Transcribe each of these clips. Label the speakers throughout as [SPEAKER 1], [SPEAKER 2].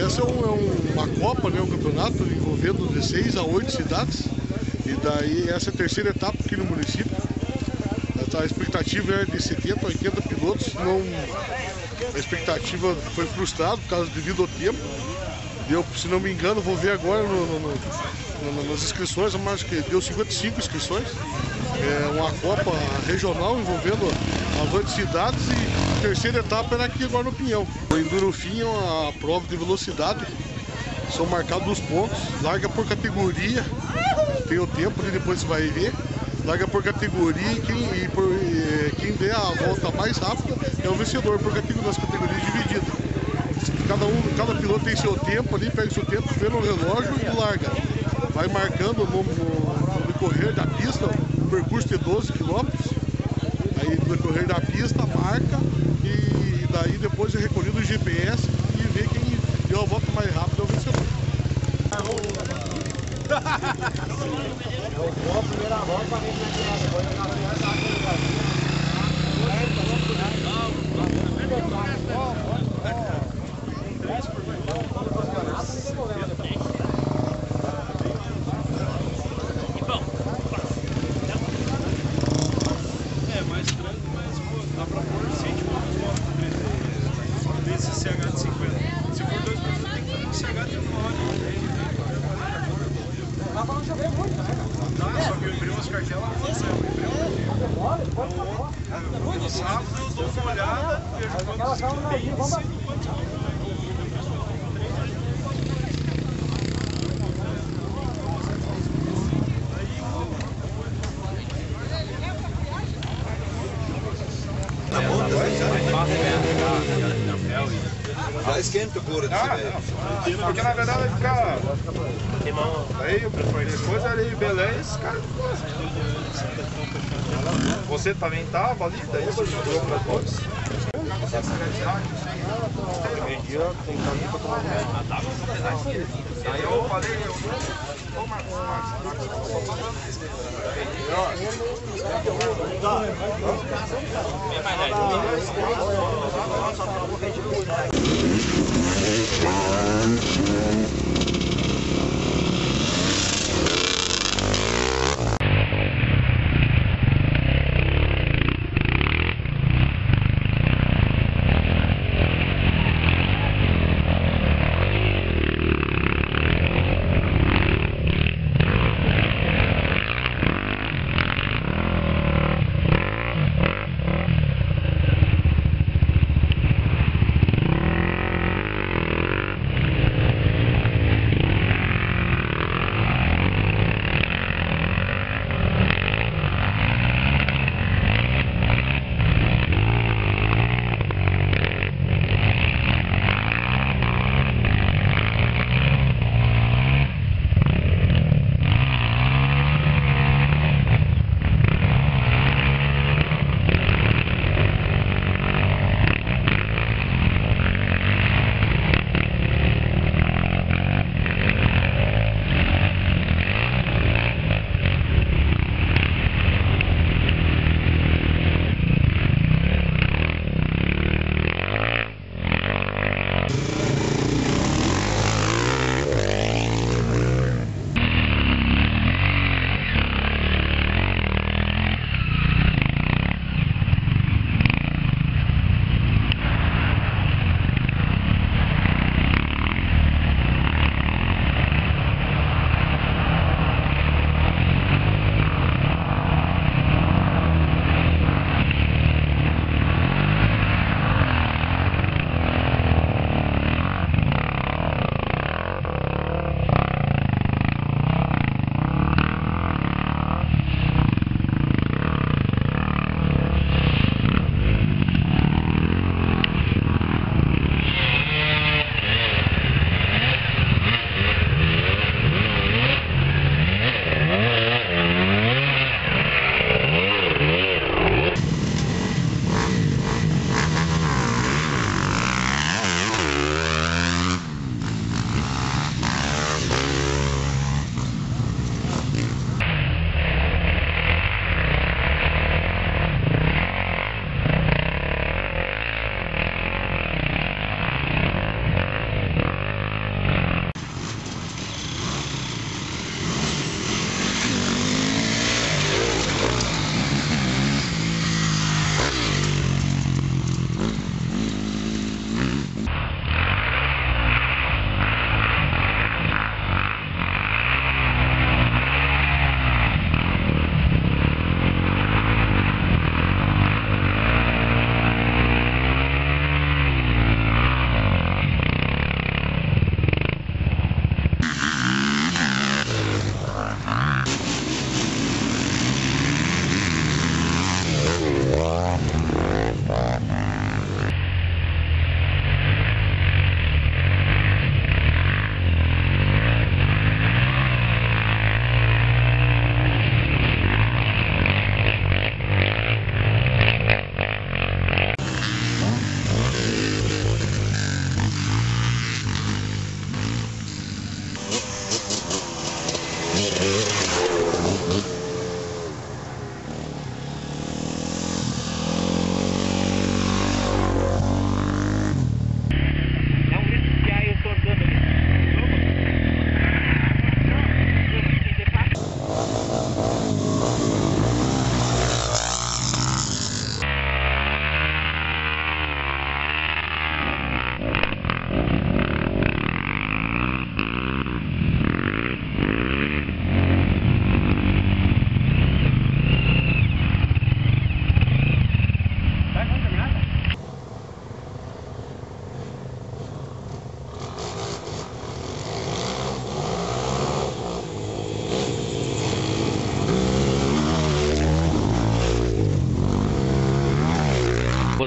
[SPEAKER 1] Essa é, um, é um, uma Copa, né, um campeonato envolvendo de 6 a 8 cidades. E daí essa é a terceira etapa aqui no município. A expectativa é de 70 a 80 pilotos. Não, a expectativa foi frustrada por causa devido ao tempo. Deu, se não me engano, vou ver agora no, no, no, nas inscrições, acho que deu 55 inscrições. É uma Copa regional envolvendo as oito cidades e terceira etapa era aqui agora no Pinhão. O Endurofim é a prova de velocidade, são marcados os pontos, larga por categoria, tem o tempo, e depois você vai ver. Larga por categoria e quem, e por, e, quem der a volta mais rápida é o vencedor por categoria, das categorias divididas. Cada, um, cada piloto tem seu tempo ali, pega seu tempo, vê no relógio e larga. Vai marcando no, no, no decorrer da pista, o percurso de 12 quilômetros. Aí no decorrer da pista marca e daí depois é recolhido o GPS e vê quem deu a volta mais rápida é o vencedor. Eu vou a primeira volta como é
[SPEAKER 2] Já couro
[SPEAKER 3] ah. Porque na verdade vai ficar. Aí depois ali Belém, esse cara Você também tava ali, daí você jogou pra todos. Meio dia tem que estar pra tomar Aí eu falei, eu vou Marcos, Vem mais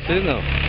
[SPEAKER 4] Vocês não.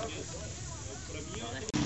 [SPEAKER 5] Premio.